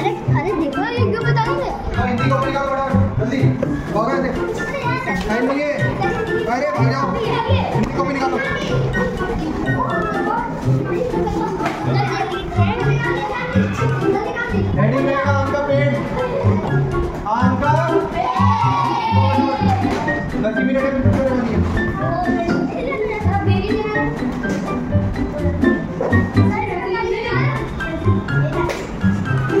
अरे अरे देखो एक दो बता देंगे हाँ, हिंदी कॉपी का बड़ा जल्दी हो गया थे टाइम नहीं है। अरे भाग जाओ हिंदी कॉपी निकालो। हेडिंग रहेगा आम का पेड़। आम का? दस मिनट में पिक्चर बनी है। एकदम असली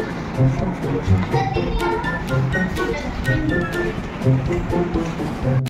フフフフフフフフフフフフフフフフフフフ。